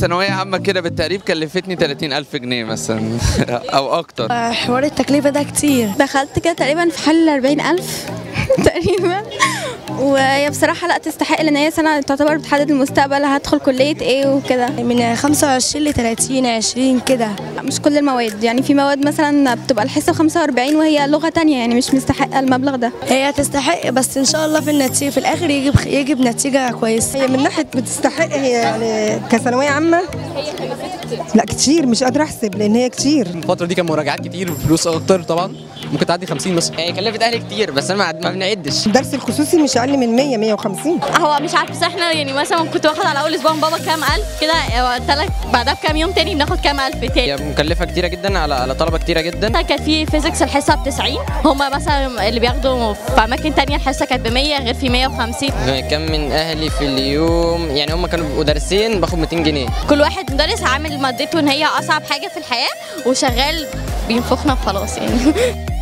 ثانوية عامة كده بالتقريب كلفتني 30000 جنيه مثلا أو أكتر. حوار التكلفة ده كتير. دخلت كده تقريبا في حل 40000 تقريبا. وهي بصراحة لا تستحق لأن هي سنة تعتبر بتحدد المستقبل هدخل كلية إيه وكده. من 25 ل 30 20 كده. مش كل المواد. يعني في مواد مثلا بتبقى الحصة 45 وهي لغة تانية يعني مش مستحقة المبلغ ده. هي تستحق بس إن شاء الله في النتيجة في الآخر يجي بخ- يجي بنتيجة كويسة. هي من ناحية بتستحق هي يعني كثانوية عامة؟ لا كتير مش قادرة أحسب لأن هي كتير. الفترة دي كان مراجعات كتير وفلوس أكتر طبعا ممكن تعدي 50 مثلا. يعني كلفت أهلي كتير بس أنا ما ما بنعدش. الدرس الخصوصي مش أقل من 100 150 هو مش عارف بس إحنا يعني مثلا كنت واخد على أول أسبوع من بابا كام ألف كده تلات بعدها بكام يوم تاني بناخد كام ألف تاني. هي مكلفة كتيرة جدا على على طلبة كتيرة جدا. كان في فيزيكس الحصة ب 90 هما مثلا اللي بياخدوا في أماكن تانية الحصة كانت ب 100 غير في 150 كم من أهلي في اليوم يعني هم كانوا بيبقوا دارسين باخد 200 جنيه. كل واحد مدرس عامل مادته إن هي أصعب حاجة في الحياة وشغال بينفخنا وخلاص يعني.